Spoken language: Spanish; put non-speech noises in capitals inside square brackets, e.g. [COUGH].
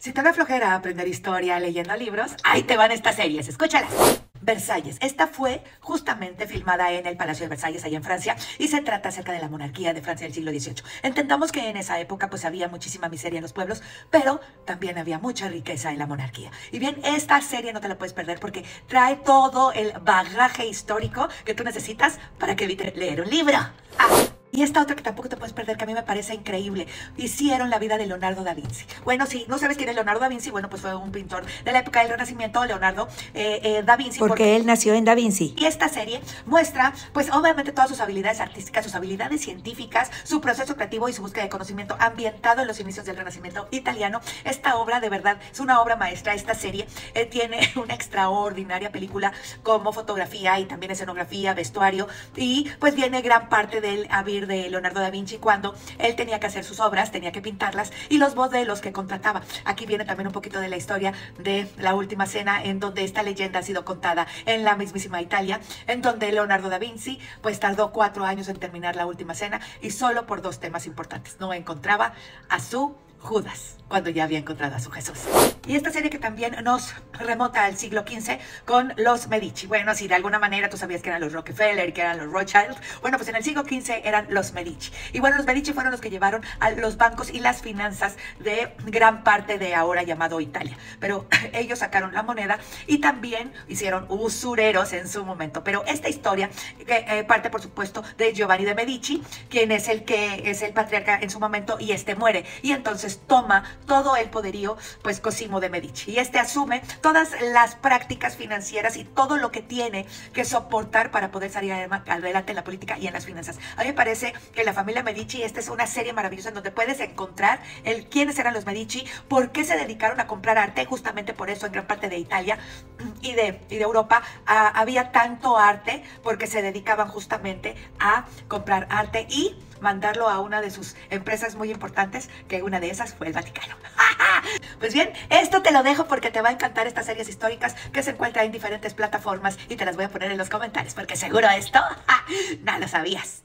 Si te da flojera aprender historia leyendo libros, ahí te van estas series, escúchalas. Versalles. Esta fue justamente filmada en el Palacio de Versalles, allá en Francia, y se trata acerca de la monarquía de Francia del siglo XVIII. Entendamos que en esa época pues había muchísima miseria en los pueblos, pero también había mucha riqueza en la monarquía. Y bien, esta serie no te la puedes perder porque trae todo el bagaje histórico que tú necesitas para que evites leer un libro. Ah. Y esta otra que tampoco te puedes perder, que a mí me parece increíble. Hicieron la vida de Leonardo da Vinci. Bueno, si no sabes quién es Leonardo da Vinci, bueno, pues fue un pintor de la época del Renacimiento, Leonardo eh, eh, da Vinci. Porque, él nació en Da Vinci. Y esta serie muestra, pues obviamente todas sus habilidades artísticas, sus habilidades científicas, su proceso creativo y su búsqueda de conocimiento ambientado en los inicios del Renacimiento italiano. Esta obra, de verdad, es una obra maestra. Esta serie eh, tiene [LAUGHS] una extraordinaria película como fotografía y también escenografía, vestuario. Y pues viene gran parte del haber de Leonardo da Vinci cuando él tenía que hacer sus obras, tenía que pintarlas y los modelos que contrataba. Aquí viene también un poquito de la historia de la última cena en donde esta leyenda ha sido contada en la mismísima Italia, en donde Leonardo da Vinci pues tardó cuatro años en terminar la última cena y solo por dos temas importantes. No encontraba a su Judas, cuando ya había encontrado a su Jesús. Y esta serie que también nos remonta al siglo XV con los Medici. Bueno, si de alguna manera tú sabías que eran los Rockefeller, que eran los Rothschild, bueno, pues en el siglo XV eran los Medici. Y bueno, los Medici fueron los que llevaron a los bancos y las finanzas de gran parte de ahora llamado Italia. Pero [CLEARS THROAT] ellos sacaron la moneda y también hicieron usureros en su momento. Pero esta historia que eh, parte, por supuesto, de Giovanni de Medici, quien es el que es el patriarca en su momento y este muere. Y entonces toma todo el poderío, pues De Medici. Y este asume todas las prácticas financieras y todo lo que tiene que soportar para poder salir adelante en la política y en las finanzas. A mí me parece que la familia Medici, esta es una serie maravillosa en donde puedes encontrar el quiénes eran los Medici, por qué se dedicaron a comprar arte, justamente por eso en gran parte de Italia y de, y de Europa había tanto arte, porque se dedicaban justamente a comprar arte y mandarlo a una de sus empresas muy importantes, que una de esas fue el Vaticano. [LAUGHS] Pues bien, esto te lo dejo porque te va a encantar estas series históricas que se encuentran en diferentes plataformas y te las voy a poner en los comentarios porque seguro esto [LAUGHS] no lo sabías.